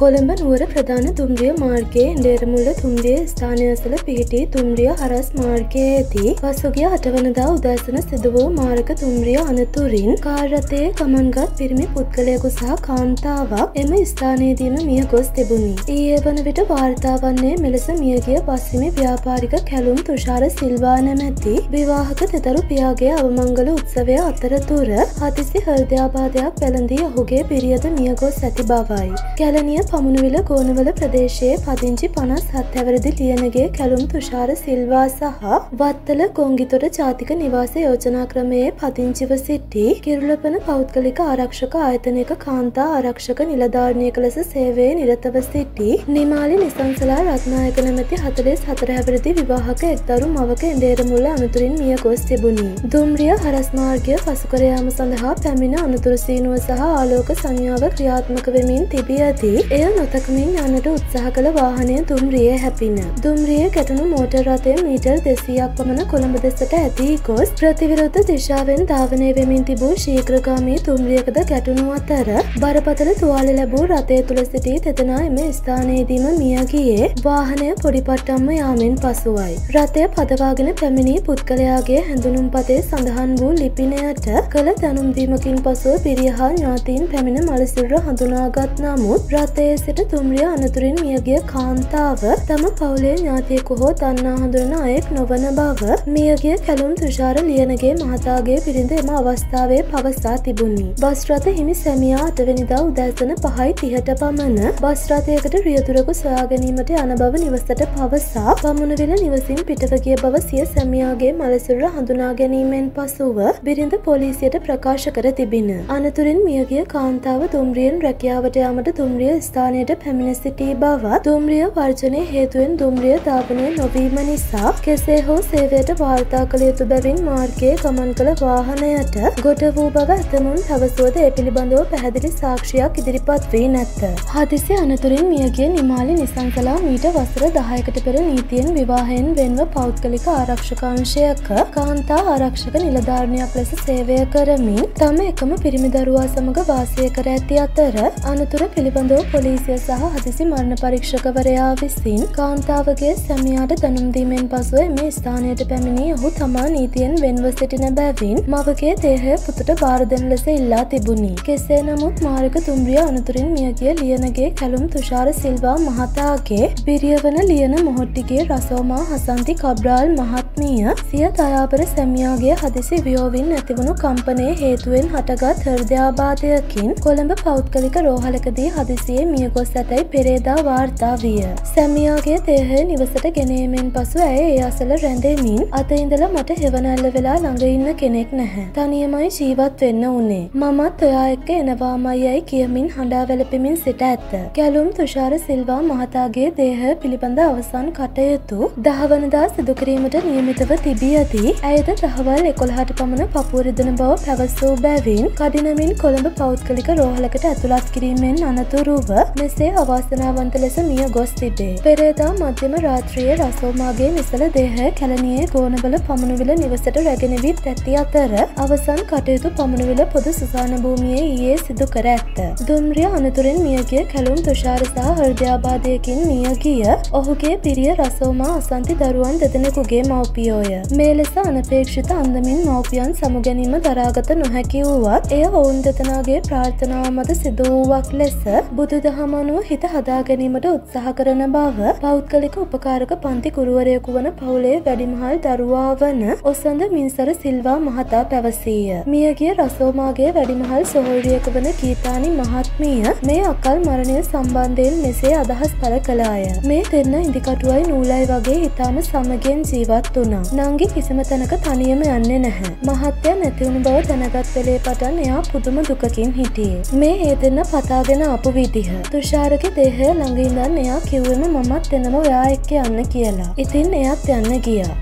කොළඹ නුවර ප්‍රධාන දුම්රිය මාර්ගයේ ඩේරමුල්ල තුම්රිය ස්ථානයසල පිහිටි තුම්රිය හරස් මාර්ගයේ ඇති පසුගිය අටවනදා උදැසන සිදු වූ මාර්ග තුම්රිය අනතුරින් කාර්රතයේ ගමන්ගත් පිරිමි පුද්ගලයකු සහ කාන්තාවක් එම ස්ථානයේදීම මිය ගොස් තිබුණි. ඊයේ වන විට වාර්තාවන්නේ මෙලෙස මියගිය පස්සිමි ව්‍යාපාරික කැලුම් තුෂාර සිල්වා නැමැති විවාහක තෙතරු පියාගේ අවමංගල උත්සවය අතරතුර හදිසි හෘදයාබාධයක් පැළඳී ඔහුගේ පිරිියද මියගොස් ඇති බවයි. කැලනිය පමුණුවිල ගෝනවල ප්‍රදේශයේ පදිංචි පනස් හත්හැවරදි ලියනගේ කැලුම් තුෂාර සිල්වා සහ වත්තල ගොංගිතොට ජාතික නිවාස යෝජනා ක්‍රමයේ පදිංචිව සිටි කිරුලපන පෞද්ගලික ආරක්ෂක ආයතනයක කාන්තා ආරක්ෂක නිලධාරණයක ලෙස සේවයේ නිරතව සිටි නිමාලි නිසංසලා රත්නායක නැමැති හතලෙස් හතරහැවරදි විවාහක එක්දරු මවක එන්ඩේරමුල්ල අනතුරින් මිය ගොස් තිබුණි. දුම්රිය හරස්මාර්ගය පසුකරයාම සඳහා පැමිණ අනතුරසීනුව සහ ආලෝක සංඥාව ක්‍රියාත්මක වෙමින් තිබිය ඇති එය නොතකමින් යන්නට උත්සාහ කළ වාහනය දුම්රිය හැපින. දුම්රිය ගැටනු මෝටර් රථය මීටර් දෙසීයක් පමණ කොළඹ දෙසට ඇදී ගොස් ප්‍රතිවිරුද්ධ දිශාවෙන් ධාවනය වෙමින් තිබූ ශීක්‍රගාමී තුම්රියකද ගැටුණු අතර බරපතල තුවාල ලැබූ රථය තුළ සිටි තෙතනා එම ස්ථානයේදීම මියගියේ වාහනය පොඩිපට්ටම්ම යාමෙන් පසුවයි. රථය පදවාගෙන පැමිණි පුද්ගලයාගේ හැඳුනුම් පතේ සඳහන් වූ ලිපිනයට කළ දැනුම්දීමකින් පසුව පිරිය හා ඥාතීන් පැමිණ මලසිල්ර හඳුනාගත් නමුත් රථය පවුලේ සිට තුම්රිය අනතුරින් මියගිය කාන්තාව තම පවුලේ ඥාතියකු හෝ තන්නා හඳුරන අයෙක් නොවන බව මියගිය කැලුම් තුෂාර ලියනගේ මහතාගේ පිරිඳ එම අවස්ථාවේ පවසා තිබුණි. බස්රථ හිමි සැමියා අටවැනිදා උදැසන පහයි තිහට පමණ බස්රථයකට රියතුරකු සොයා ගැනීමට යන බව නිවසට පවසා පමුණවිල නිවසින් පිටවගිය බව සිය සැමියාගේ මලසුර හඳුනා ගැනීමෙන් පසුව බිරිඳ පොලිසියට ප්‍රකාශ කර තිබින. අනතුරින් මියගිය කාන්තාව තුම්රියෙන් රැකියාවට යාමට තුම්රිය ස්ථානයට පැමිණ සිටී බවත් දුම්රිය වර්ජනය හේතුවෙන් දුම්රිය ධාවනය නොවීම නිසා කෙසේ හෝ සේවයට වාර්තා කළ යුතු බැවින් මාර්ගයේ ගමන් කළ වාහනයට ගොඩ වූ බව ඇතමුන් පැවසුවද ඒ පිළිබඳව පැහැදිලි සාක්ෂියක් ඉදිරිපත් වී නැත්ත. හදිසි අනතුරින් මියගේ නිමාලි නිසංසලා මීට වසර දහයකට පෙර නීතියෙන් විවාහයෙන් වෙන්ව පෞද්ගලික ආරක්ෂකාංශයක කාන්තා ආරක්ෂක නිලධාරණයක් ලෙස සේවය කරමින් තම එකම පිරිමි දරුවා සමඟ වාසය කර ඇති අතර අනතුර පිළිබඳව පොලි පොලිසිය සහ හදිසි මරණ පරීක්ෂකවරයා විසින් කාන්තාවගේ සැමියාට දැනුම්දීමෙන් පසුව මේ ස්ථානයට පැමිණි ඔහු තමා නීතියෙන් වෙන්ව සිටින බැවින් මවගේ දේහය පුතට බාරදෙන ලෙස ඉල්ලා තිබුණි. කෙසේ නමුත් මාර්ග තුම්රිය අනතුරින් මියගිය ලියනගේ කැලුම් තුෂාර සිල්වා මහතාගේ බිරියවන ලියන මොහොට්ටිගේ රසෝමා හසන්ති කබ්‍රාල් මහත්මිය සිය තයාපර සැමියාගේ හදිසි වියෝවින් ඇතිවුණු කම්පනය හේතුවෙන් හටගත් හෘදයාබාධයකින් කොළඹ පෞද්ගලික රෝහලකදී හදිසියේ මියගොස් ඇතැයි පෙරේදා වාර්තා විය. සැමියාගේ දේහය නිවසට ගෙනීමෙන් පසු ඇය ඒ අසල රැඳෙමින් අතඉඳල මට හෙවනැල්ල වෙලා ළඟඉන්න කෙනෙක් නැහැ. තනියමයි ජීවත් වෙන්න උනේ. මමත් ඔයා එක්ක එනවාමයි යැයි කියමින් හඬා වැලපෙමින් සිට ඇත්ත. ගැලුම් තුෂාර සිල්වා මහතාගේ දේහය පිළිබඳ අවසන් කටයුතු දහවනදා සිදුකිරීමට නියමිතව තිබියදී ඇයද දහවල් එකොළහට පමණ පපුරිදන බව පැවසූ බැවින් කඩිනමින් කොළඹ පෞද්ගලික රෝහලකට ඇතුළත් කිරීමෙන් අනතුරුව මෙසේ අවාසනාවන්ත ලෙස මිය ගොස් තිබේ. පෙරේදා මධ්‍යම රාත්‍රියයේ රසෝමාගේ නිසල දේහය කැලනියේ ගෝනවල පමණුවිල නිවසට රැගෙනවිත් ඇති අතර අවසන් කටයුතු පමණුවිල පොදු සුසාන භූමියේ ඊයේ සිදු කර ඇත්ත. දුම්රිය අනතුරෙන් මියගිය කැලුම් තුෂාරසා හෘදයාබාධයකින් මියගිය ඔහුගේ පිරිය රසෝමා අසන්ති දරුවන් දෙදෙනෙකුගේ මව්පියෝය. මේ ලෙස අනපේක්ෂිත අන්දමින් මව්පියන් සමුගැනීම දරාගත නොහැකි වුවත් එය ඔවුන් දෙතනාගේ ප්‍රාර්ථනාව මත සිදුවූවක් ලෙස බුදුදහ දහමනුව හිත හදා ගැනීමට උත්සාහ කරන බව පෞද්ගලික උපකාරක පන්ති කුරුවරයකු වන පවුලේ වැඩිමහල් දරුවා වන ඔසඳ මින්සර සිල්වා මහතා පැවසීය. මියගිය රසෝමාගේ වැඩිමහල් සොහොල්රියක වන කීතානි මහත්මිය මේ අකල් මරණය සම්බන්ධයෙන් මෙසේ අදහස් පල කලාය. මේ දෙන්න ඉදිකටුවයි නූලයි වගේ ඉතාම සමගෙන් ජීවත් වුණා. නංගි කිසිම තැනක තනියම යන්නේ නැහැ. මහත්ය නැතිවුණු බව දැනගත් වෙලේ පටන් එයා පුදුම දුකකින් හිටියේ. මේ ඒ දෙන්න පතාගෙන අපු විදිහ. තුෂාරක දේහය ළඟඉඳන් එයා කිව්වම මමත් එනම ඔයා එක්ක යන්න කියලා. ඉතින් එයත් යන්න ගියා.